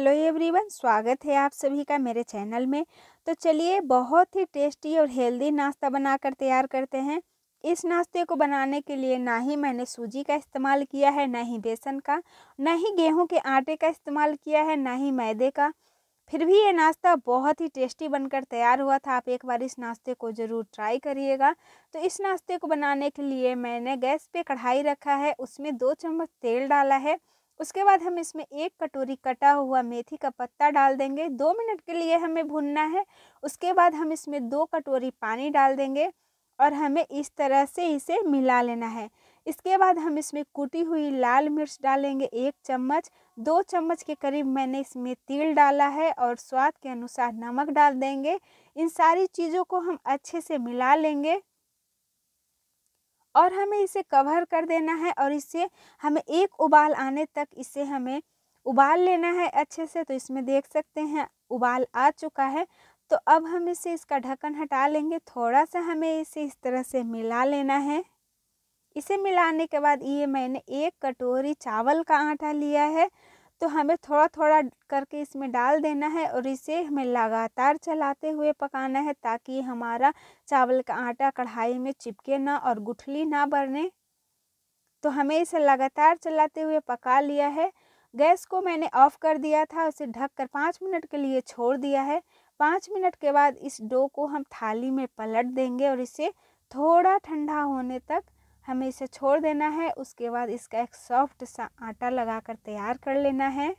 Hello everyone, स्वागत है आप सभी का मेरे चैनल में। तो चलिए बहुत ही टेस्टी और हेल्दी नाश्ता बनाकर तैयार करते हैं। इस नाश्ते को बनाने के लिए ना ही मैंने सूजी का इस्तेमाल किया है, ना ही बेसन का, ना ही गेहूँ के आटे का इस्तेमाल किया है, ना ही मैदे का। फिर भी ये नाश्ता बहुत ही टेस्टी बनकर तैयार हुआ था। आप एक बार इस नाश्ते को ज़रूर ट्राई करिएगा। तो इस नाश्ते को बनाने के लिए मैंने गैस पे कढ़ाई रखा है, उसमें दो चम्मच तेल डाला है। उसके बाद हम इसमें एक कटोरी कटा हुआ मेथी का पत्ता डाल देंगे। दो मिनट के लिए हमें भूनना है। उसके बाद हम इसमें दो कटोरी पानी डाल देंगे और हमें इस तरह से इसे मिला लेना है। इसके बाद हम इसमें कुटी हुई लाल मिर्च डालेंगे एक चम्मच। दो चम्मच के करीब मैंने इसमें तिल डाला है और स्वाद के अनुसार नमक डाल देंगे। इन सारी चीज़ों को हम अच्छे से मिला लेंगे। और हमें इसे कवर कर देना है और इसे हमें एक उबाल आने तक इसे हमें उबाल लेना है अच्छे से। तो इसमें देख सकते हैं, उबाल आ चुका है। तो अब हम इसे इसका ढक्कन हटा लेंगे। थोड़ा सा हमें इसे इस तरह से मिला लेना है। इसे मिलाने के बाद ये मैंने एक कटोरी चावल का आटा लिया है। तो हमें थोड़ा थोड़ा करके इसमें डाल देना है और इसे हमें लगातार चलाते हुए पकाना है ताकि हमारा चावल का आटा कढ़ाई में चिपके ना और गुठली ना बने। तो हमें इसे लगातार चलाते हुए पका लिया है। गैस को मैंने ऑफ़ कर दिया था, उसे ढक कर पाँच मिनट के लिए छोड़ दिया है। पाँच मिनट के बाद इस डो को हम थाली में पलट देंगे और इसे थोड़ा ठंडा होने तक हमें इसे छोड़ देना है। उसके बाद इसका एक सॉफ्ट सा आटा लगाकर तैयार कर लेना है।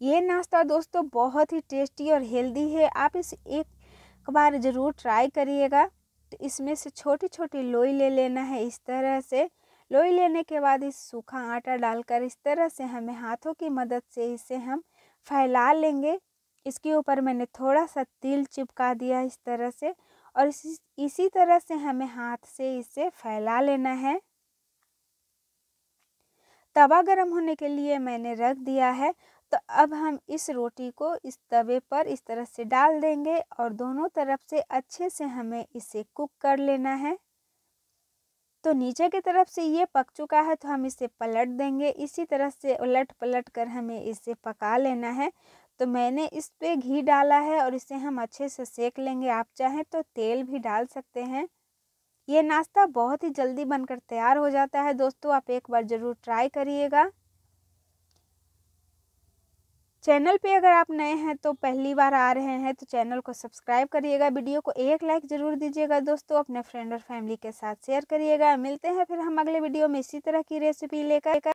ये नाश्ता दोस्तों बहुत ही टेस्टी और हेल्दी है। आप इस एक बार ज़रूर ट्राई करिएगा। तो इसमें से छोटी छोटी लोई ले लेना है इस तरह से। लोई लेने के बाद इस सूखा आटा डालकर इस तरह से हमें हाथों की मदद से इसे हम फैला लेंगे। इसके ऊपर मैंने थोड़ा सा तिल चिपका दिया इस तरह से। और इसी इसी तरह से हमें हाथ से इसे फैला लेना है। तवा गरम होने के लिए मैंने रख दिया है। तो अब हम इस रोटी को इस तवे पर इस तरह से डाल देंगे और दोनों तरफ़ से अच्छे से हमें इसे कुक कर लेना है। तो नीचे की तरफ़ से ये पक चुका है तो हम इसे पलट देंगे। इसी तरह से उलट पलट कर हमें इसे पका लेना है। तो मैंने इस पर घी डाला है और इसे हम अच्छे से सेक लेंगे। आप चाहें तो तेल भी डाल सकते हैं। ये नाश्ता बहुत ही जल्दी बनकर तैयार हो जाता है। दोस्तों, आप एक बार ज़रूर ट्राई करिएगा। चैनल पे अगर आप नए हैं तो पहली बार आ रहे हैं तो चैनल को सब्सक्राइब करिएगा। वीडियो को एक लाइक ज़रूर दीजिएगा। दोस्तों, अपने फ्रेंड और फैमिली के साथ शेयर करिएगा। मिलते हैं फिर हम अगले वीडियो में इसी तरह की रेसिपी लेकर।